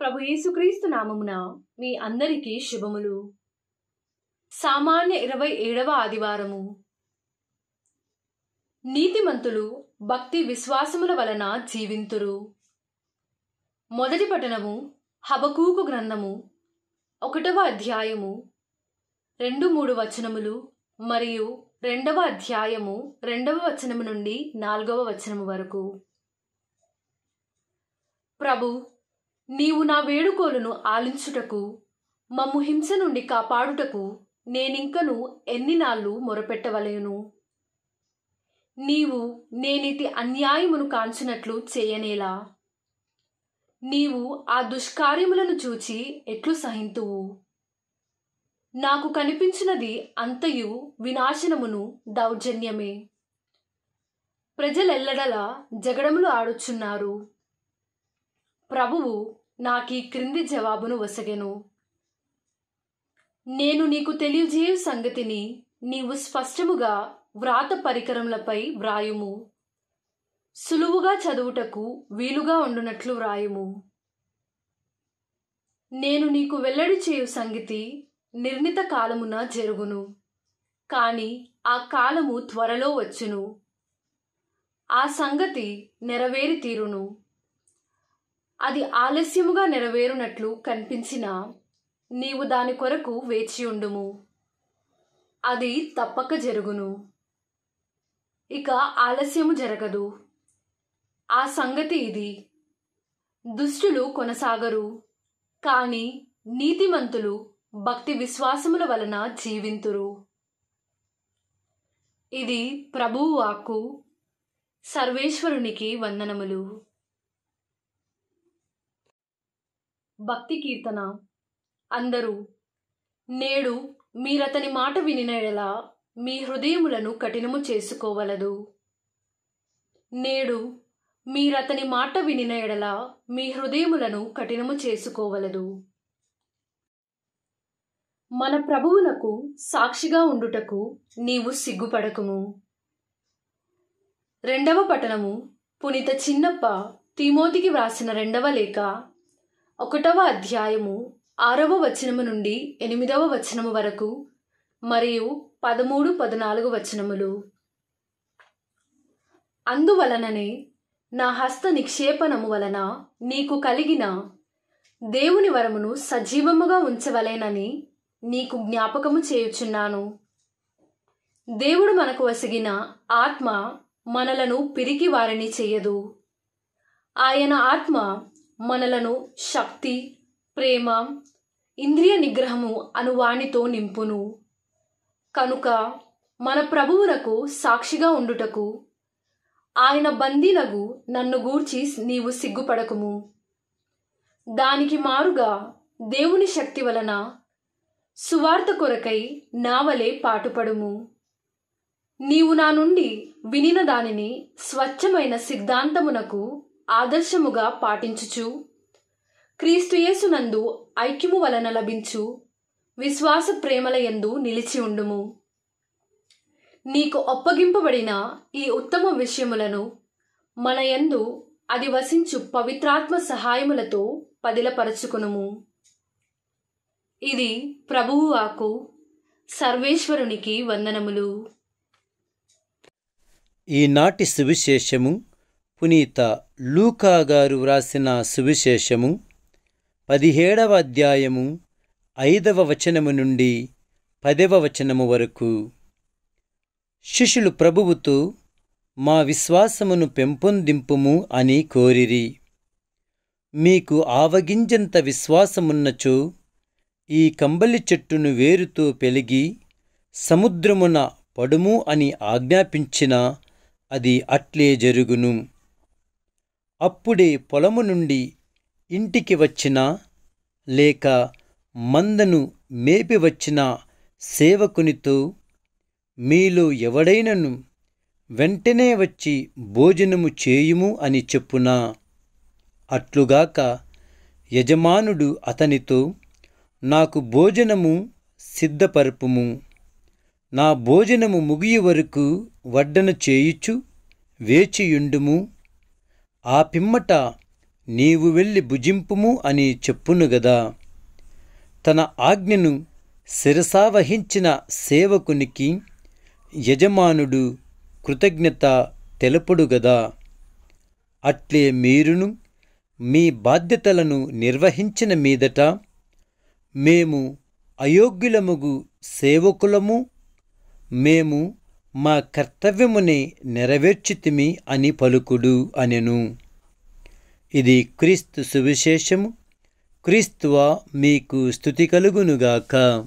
ప్రభు యేసుక్రీస్తు నామమున మీ అందరికీ శుభములు. సామాన్య ఇరవై ఏడవ ఆదివారము. నీతిమంతులు భక్తి విశ్వాసముల వలన జీవింతురు. మొదటి పఠనము హబకూకు గ్రంథము ఒకటవ అధ్యాయము రెండు మూడు వచనములు మరియు రెండవ అధ్యాయము రెండవ వచనము నుండి నాలుగవ వచనము వరకు. ప్రభు నీవు నా వేడుకోలును ఆలించుటకు మమ్ము హింస నుండి కాపాడుటకు నేనింకను ఎన్ని నాళ్ళు మొరపెట్టవలయును నీవు నేనిటి అన్యాయమును కాంచినట్లు చేయనేలా? నీవు ఆ దుష్కార్యములను చూచి ఎట్లు సహింతువు? నాకు కనిపించినది అంతయు వినాశనమును దౌర్జన్యమే. ప్రజలెల్లడలా జగడములు ఆడుచున్నారు. ప్రభువు నాకు ఈ క్రింది జవాబును వసగెను నేను నీకు తెలియజేయు సంగతిని నీవు స్పష్టముగా వ్రాత పరికరములపై వ్రాయుము. సులువుగా చదువుటకు వీలుగా ఉండునట్లు వ్రాయుము. నేను నీకు వెల్లడి చేయు సంగతి నిర్ణీత కాలమున జరుగును. కాని ఆ కాలము త్వరలో వచ్చును. ఆ సంగతి నెరవేరి తీరును. అది ఆలస్యముగా నెరవేరునట్లు కనిపించినా నీవు దాని కొరకు వేచి ఉండుము. అది తప్పక జరుగును. ఇక ఆలస్యము జరగదు. ఆ సంగతి ఇది. దుష్టులు కొనసాగరు కాని నీతిమంతులు భక్తి విశ్వాసముల వలన జీవింతురు. ఇది ప్రభువు వాక్కు. సర్వేశ్వరునికి వందనములు. భక్తి కీర్తన. అందరూ నేడు మీరతని మాట వినిన ఎడల మీ హృదయములను కఠినము చేసుకోవలదు. నేడు మీరతని మాట వినిన ఎడల మీ హృదయములను కఠినము చేసుకోవలదు. మన ప్రభువునకు సాక్షిగా ఉండుటకు నీవు సిగ్గుపడకుము. రెండవ పట్టణము పునీత చిన్నప్ప తిమోతికి వ్రాసిన రెండవ లేఖ ఒకటవ అధ్యాయము ఆరవ వచనము నుండి ఎనిమిదవ వచనము వరకు మరియు పదమూడు పద్నాలుగు వచనములు. అందువలననే నా హస్త నిక్షేపణము వలన నీకు కలిగిన దేవుని వరమును సజీవముగా ఉంచవలేనని నీకు జ్ఞాపకము చేయుచున్నాను. దేవుడు మనకు వసిగిన ఆత్మ మనలను పిరికి వారిని చేయదు. ఆయన ఆత్మ మనలను శక్తి ప్రేమ ఇంద్రియ నిగ్రహము అనువాణితో నింపును. కనుక మన ప్రభువునకు సాక్షిగా ఉండుటకు ఆయన బందీనగు నన్ను గూర్చి నీవు సిగ్గుపడకుము. దానికి మారుగా దేవుని శక్తి వలన సువార్త కొరకై నావలే పాటుపడుము. నీవు నా నుండి వినిన దానిని స్వచ్ఛమైన సిద్ధాంతమునకు ఆదర్శముగా పాటించుచు. క్రీస్తుయేసునందు ఐక్యము వలన లభించు. విశ్వాస ప్రేమల యందు నిలిచి ఉండుము. నీకు ఒప్పగింపబడిన ఈ ఉత్తమ విషయములను మన యందు అది వసించు పవిత్రాత్మ సహాయములతో పదిలపరచుకునుము. ఇది ప్రభువు ఆకు సర్వేశ్వరునికి వందనములు. ఈనాటి సువిశేషము పునీత లూకా గారు వ్రాసిన సువిశేషము పదిహేడవ అధ్యాయము ఐదవ వచనము నుండి పదవ వచనము వరకు. శిష్యులు ప్రభువుతో మా విశ్వాసమును పెంపొందింపుము అని కోరిరి. మీకు ఆవగింజంత విశ్వాసమున్నచో ఈ కంబలి చెట్టును వేరుతో పెలిగి సముద్రమున పడుము అని ఆజ్ఞాపించిన అది అట్లే జరుగును. అప్పుడే పొలము నుండి ఇంటికి వచ్చిన లేక మందను మేపి వచ్చిన సేవకునితో మీలో ఎవడైనను వెంటనే వచ్చి భోజనము చేయుము అని చెప్పునా? అట్లుగాక యజమానుడు అతనితో నాకు భోజనము సిద్ధపరుపుము. నా భోజనము ముగియ వరకు వడ్డన చేయుచు వేచియుండుము. ఆ పిమ్మట నీవు వెళ్ళి భుజింపుము అని చెప్పును గదా. తన ఆజ్ఞను శిరసావహించిన సేవకునికి యజమానుడు కృతజ్ఞత తెలుపుడు గదా. అట్లే మీరును మీ బాధ్యతలను నిర్వహించిన మీదట మేము అయోగ్యులముగు సేవకులము మేము మా కర్తవ్యముని నెరవేర్చితిమి అని పలుకుడు అనెను. ఇది క్రీస్తు సువిశేషము. క్రీస్తువా మీకు స్థుతి కలుగునుగాక.